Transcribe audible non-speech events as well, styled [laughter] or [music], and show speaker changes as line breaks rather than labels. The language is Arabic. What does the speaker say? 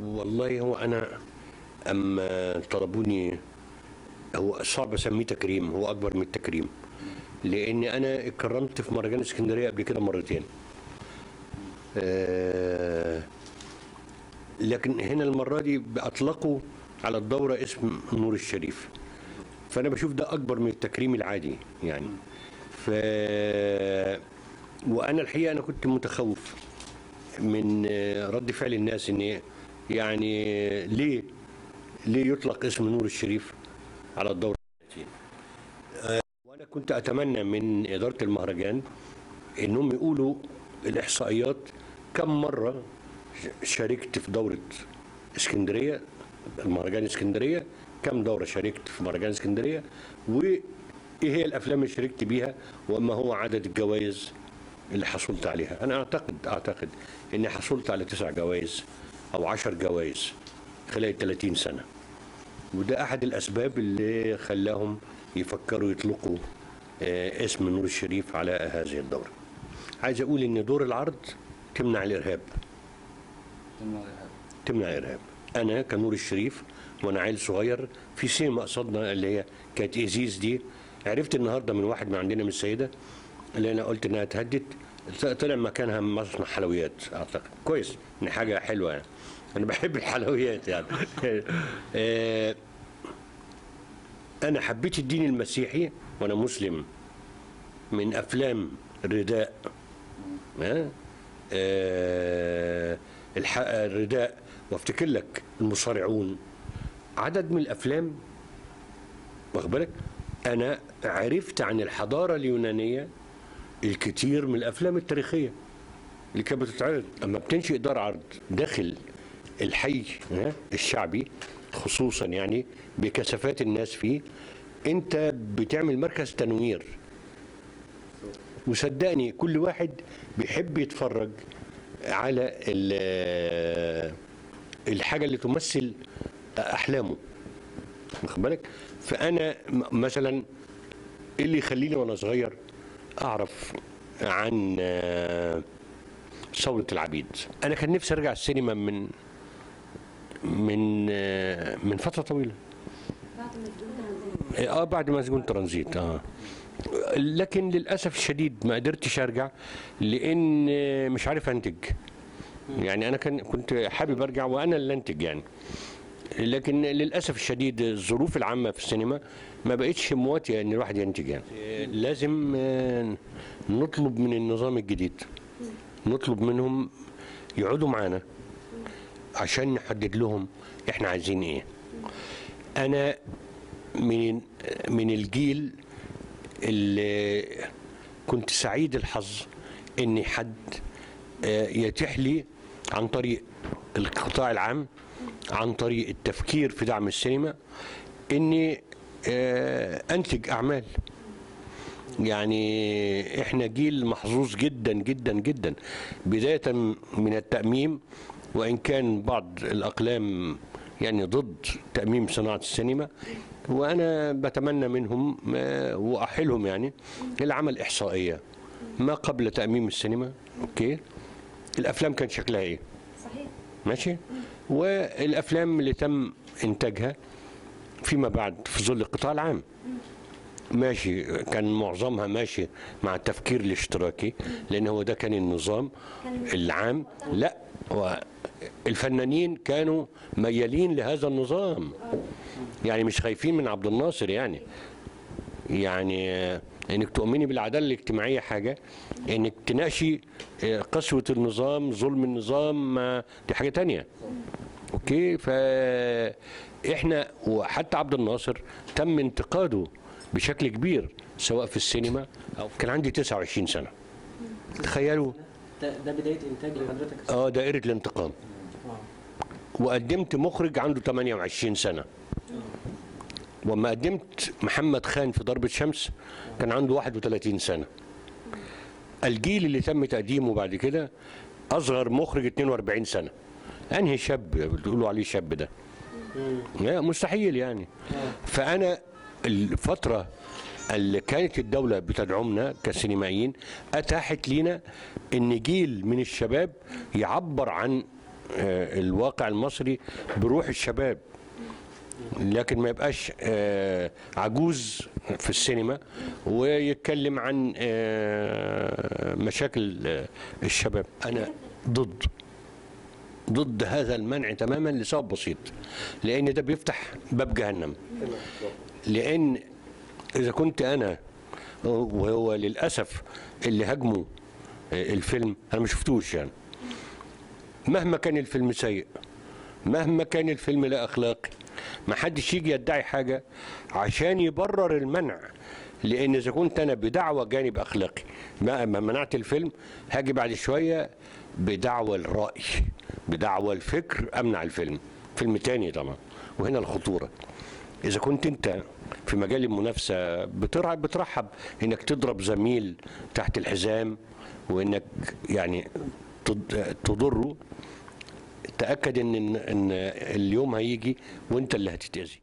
والله هو أنا اما طلبوني هو صعب أسميه تكريم هو أكبر من التكريم. لأن أنا اتكرمت في مهرجان اسكندرية قبل كده مرتين. آه، لكن هنا المرة دي اطلقوا على الدورة اسم نور الشريف. فأنا بشوف ده أكبر من التكريم العادي يعني. ف وأنا الحقيقة أنا كنت متخوف من رد فعل الناس إن يعني ليه ليه يطلق اسم نور الشريف على الدورة؟ آه، وأنا كنت أتمنى من إدارة المهرجان إنهم يقولوا الإحصائيات كم مرة ش- شاركت في دورة إسكندرية مهرجان إسكندرية كم دورة شاركت في مهرجان إسكندرية وإيه هي الأفلام اللي شاركت بيها وما هو عدد الجوائز اللي حصلت عليها؟ أنا اعتقد أعتقد إني حصلت على تسع جوائز. أو عشر جوائز خلال 30 سنة. وده أحد الأسباب اللي خلاهم يفكروا يطلقوا آه، اسم نور الشريف على هذه الدورة. عايز أقول إن دور العرض تمنع الإرهاب. تمنع الإرهاب. أنا كنور الشريف وأنا عيل صغير في سينما قصدنا اللي هي كانت ايزيز دي عرفت النهارده من واحد من عندنا من السيدة اللي أنا قلت إنها اتهدت طلع مكانها مصنع حلويات أعتقد. كويس. إن حاجة حلوة يعني. أنا بحب الحلويات يعني. [laughs] آه، أنا حبيت الدين المسيحي وأنا مسلم. من أفلام الرداء. ها؟ آه، الح- الرداء. وأفتكر لك المصارعون. عدد من الأفلام واخد بالك؟ أنا عرفت عن الحضارة اليونانية الكثير من الأفلام التاريخية. اللي كانت بتتعرض. أما بتنشئ دار عرض داخل الحي الشعبي خصوصا يعني بكثافات الناس فيه أنت بتعمل مركز تنوير. وصدقني كل واحد بيحب يتفرج على ال- الحاجة اللي تمثل أحلامه. واخد بالك؟ فأنا مثلا اللي يخليني وأنا صغير أعرف عن ثوره العبيد. أنا كان نفسي أرجع السينما من من من فترة طويلة. آه بعد ما سجون ترانزيت آه. لكن للأسف الشديد ما قدرتش أرجع لأن مش عارف أنتج. يعني أنا كان كنت حابب أرجع وأنا اللي أنتج يعني. لكن للأسف الشديد الظروف العامة في السينما ما بقتش مواتية إن الواحد ينتج يعني. لازم آه، نطلب من النظام الجديد. نطلب منهم يقعدوا معانا عشان نحدد لهم إحنا عايزين إيه. أنا من من الجيل اللي كنت سعيد الحظ ان حد آه، يتيح لي عن طريق القطاع العام عن طريق التفكير في دعم السينما اني آه، انتج اعمال. يعني إحنا جيل محظوظ جدا جدا جدا. بداية من التأميم وإن كان بعض الأقلام يعني ضد تأميم صناعة السينما وأنا بتمنى منهم آه، وأحلهم يعني العمل إحصائية. ما قبل تأميم السينما أوكي. الأفلام كان شكلها إيه؟
صحيح.
ماشي. والأفلام اللي تم إنتاجها فيما بعد في ظل القطاع العام. ماشي كان معظمها ماشي مع التفكير الاشتراكي لأن هو ده كان النظام العام. لا هو الفنانين كانوا ميالين لهذا النظام. يعني مش خايفين من عبد الناصر يعني. يعني آه، إنك تؤمني بالعدالة الاجتماعية حاجة إنك تناقشي آه، قسوة النظام ظلم النظام آه، دي حاجة تانية. أوكي؟ فاحنا وحتى عبد الناصر تم انتقاده بشكل كبير سواء في السينما أو كان عندي 29 سنة. تخيلوا؟
ده, ده بداية إنتاج لحضرتك؟
آه دائرة الانتقام. وقدمت مخرج عنده 28 سنة. وما قدمت محمد خان في ضربة شمس كان عنده 31 سنة. الجيل اللي تم تقديمه بعد كده أصغر مخرج 42 سنة. أنهي شاب بتقولوا عليه شاب ده؟ مستحيل يعني. فأنا الفترة اللي كانت الدولة بتدعمنا كسينمائيين أتاحت لنا إن جيل من الشباب يعبر عن آه، الواقع المصري بروح الشباب. لكن ما يبقاش آه، عجوز في السينما ويتكلم عن آه، مشاكل الشباب. أنا ضد ضد هذا المنع تماما لسبب بسيط لأن ده بيفتح باب جهنم. لأن إذا كنت أنا وهو للأسف اللي هاجموا آه، الفيلم أنا ما شفتوش يعني. مهما كان الفيلم سيء مهما كان الفيلم لا أخلاقي ما حدش يجي يدعي حاجة عشان يبرر المنع. لأن إذا كنت أنا بدعوى جانب أخلاقي ما منعت الفيلم هاجي بعد شوية بدعوى الرأي بدعوى الفكر أمنع الفيلم. فيلم تاني طبعا وهنا الخطورة. إذا كنت أنت في مجال المنافسة بترحب بترحب إنك تضرب زميل تحت الحزام وإنك يعني تض- تضره. تأكد ان إن اليوم هيجي وإنت اللي هتتأذي.